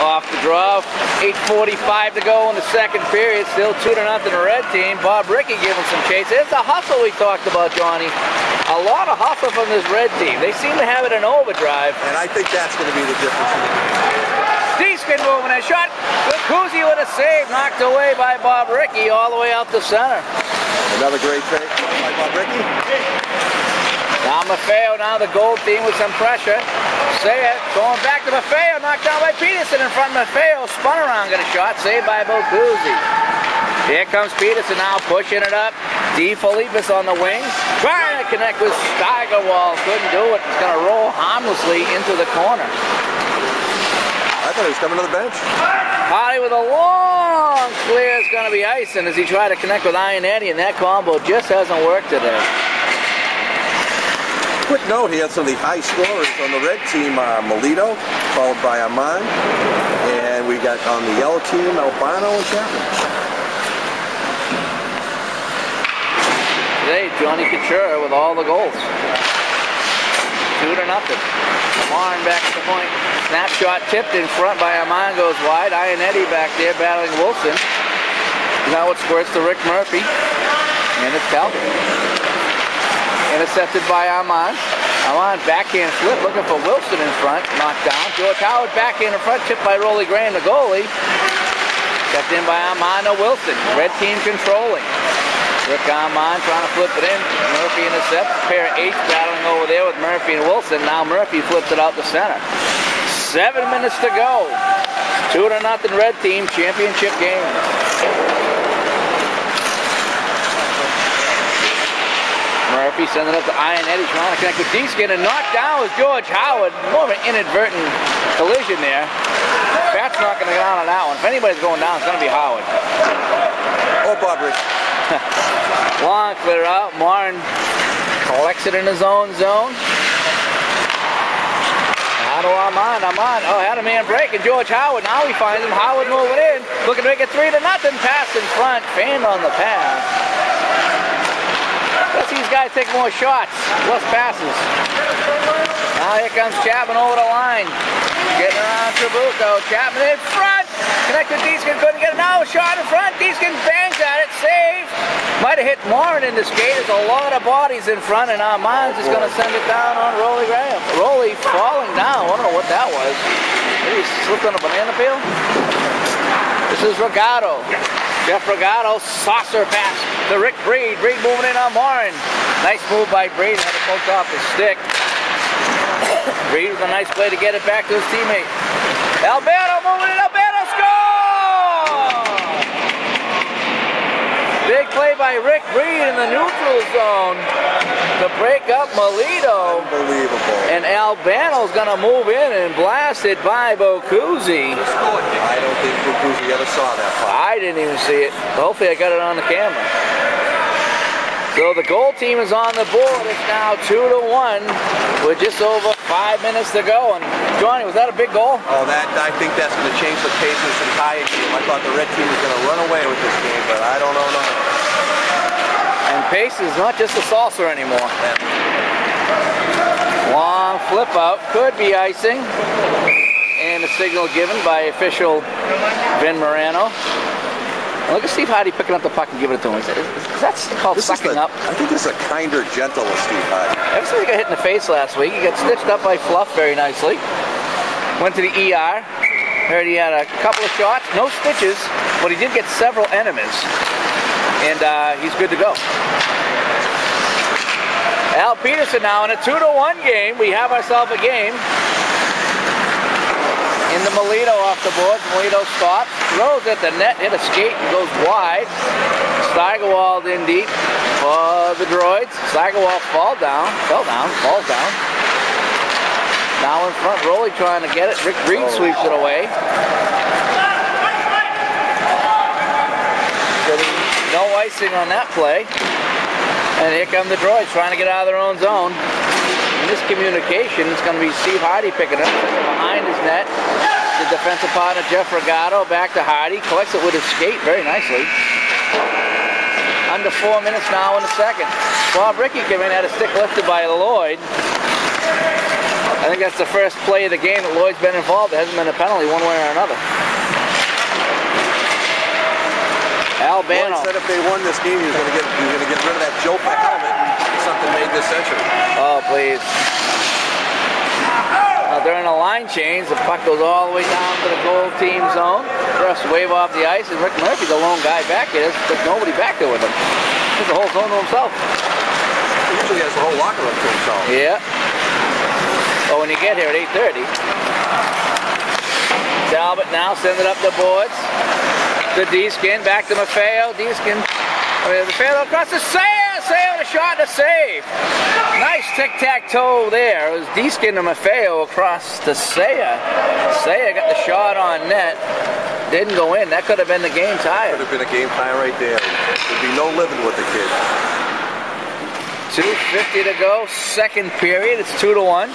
off the draw. 8.45 to go in the second period. Still 2 to nothing the red team. Bob Ricky giving some chase. It's a hustle we talked about, Johnny. A lot of hustle from this red team. They seem to have it in overdrive. And I think that's going to be the difference. D-spin moving a shot. Koozie with a save. Knocked away by Bob Ricky all the way out the center. Another great save by Bob Ricky. Now Maffeo, now the gold team with some pressure. Say it, going back to Maffeo, knocked down by Peterson in front of Maffeo. Spun around, got a shot, saved by Boccuzzi. Here comes Peterson now pushing it up. D. Felipis on the wing, trying to connect with Steigerwald. Couldn't do it. It's going to roll harmlessly into the corner. I thought he was coming to the bench. Hardy with a long clear is going to be icing as he tried to connect with Iron Eddie, and that combo just hasn't worked today quick note, he had some of the high scorers on the red team, uh, Melito, followed by Amon, and we got on the yellow team, Albano and Chapman. Today, Johnny Couture with all the goals. Two to nothing. Marn back to the point. Snapshot tipped in front by Amon goes wide. Ionetti back there battling Wilson. Now it squirts to Rick Murphy. And it's Calvin. Intercepted by Amon. Amon backhand flip, looking for Wilson in front. Knocked down. George Howard backhand in front, tipped by Rolly Graham, the goalie. Kept in by Amon to Wilson. Red team controlling. Rick Amon trying to flip it in. Murphy intercepts. Pair of eights battling over there with Murphy and Wilson. Now Murphy flips it out the center. Seven minutes to go. Two to nothing red team championship game. Murphy sending up to Iron Eddie, trying to connect with D-Skin and knocked down with George Howard. More of an inadvertent collision there. Pat's not going to go down on that one. If anybody's going down, it's going to be Howard. Oh, Bobby. Long clear out. Martin collects it in his own zone. Now I'm on. oh, had a man break, and George Howard. Now he finds him. Howard moving in. Looking to make it three to nothing. Pass in front. Fanned on the pass. Let's these guys take more shots, less passes. Now here comes Chapman over the line. Getting around Trabuco. Chapman in front. Connected D-Skin, couldn't get it. Now shot in front. D-Skin bangs at it. Save. Might have hit Morin in the skate. There's a lot of bodies in front, and Armand's is going to send it down on Rolly Graham. Rolly falling down. I don't know what that was. Maybe he slipped on a banana peel? This is Regato. Jeff Regato, saucer pass to Rick Breed. Breed moving in on Morin. Nice move by Breed. Had to poke off his stick. Breed with a nice play to get it back to his teammate. Alberto moving it. Alberto score! Big play by Rick Breed in the neutral zone to break up Melito. Unbelievable. And Albano's going to move in and blast it by Boccuzzi. I don't think Boccuzzi ever saw that. Play. I didn't even see it. Hopefully I got it on the camera. So the goal team is on the board. It's now two to one with just over five minutes to go. And Johnny, was that a big goal? Oh, that I think that's going to change the pace of this entire game. I thought the red team was going to run away with this game, but I don't know now. And pace is not just a saucer anymore. Long flip out, could be icing. And a signal given by official Vin Morano. Look at Steve Hardy picking up the puck and giving it to him. Is, is that called this sucking the, up? I think this is a kinder, gentler Steve Hardy. Ever since he got hit in the face last week, he got stitched up by Fluff very nicely. Went to the ER. Heard he had a couple of shots, no stitches, but he did get several enemas and uh, he's good to go. Al Peterson now in a 2 to 1 game. We have ourselves a game. In the Melito off the board. Melito stops, throws at the net, hit a skate, and goes wide. Steigerwald in deep for the droids. Steigerwald fall down, fell down, falls down. Now in front, Rolly trying to get it. Rick Green oh. sweeps it away. No icing on that play. And here come the droids trying to get out of their own zone. Miscommunication. It's going to be Steve Hardy picking up behind his net. The defensive partner Jeff Regato back to Hardy. Collects it with his skate very nicely. Under four minutes now in the second. Bob Ricky came in, had a stick lifted by Lloyd. I think that's the first play of the game that Lloyd's been involved. There hasn't been a penalty one way or another. Albano. Lloyd said if they won this game, he was going to get he was going to get rid of that Joker helmet and something made this century. Oh, please. Uh, now during a line change, the puck goes all the way down to the goal team zone. Refs wave off the ice, and Rick Murphy's the lone guy back here. There's, there's nobody back there with him. He's the whole zone to himself. He usually has the whole locker room to himself. Yeah. But when you get here at 8.30, Talbot now sends it up the boards. The D-Skin, back to Maffeo. D-Skin, I uh, mean, Maffeo across the Saya. With a shot to save. Nice tic-tac-toe there. It was D-Skin to Maffeo across to Saya. Saya got the shot on net. Didn't go in. That could have been the game tie. Could have been a game tie right there. There'd be no living with the kid. 2.50 to go, second period. It's 2 to 1.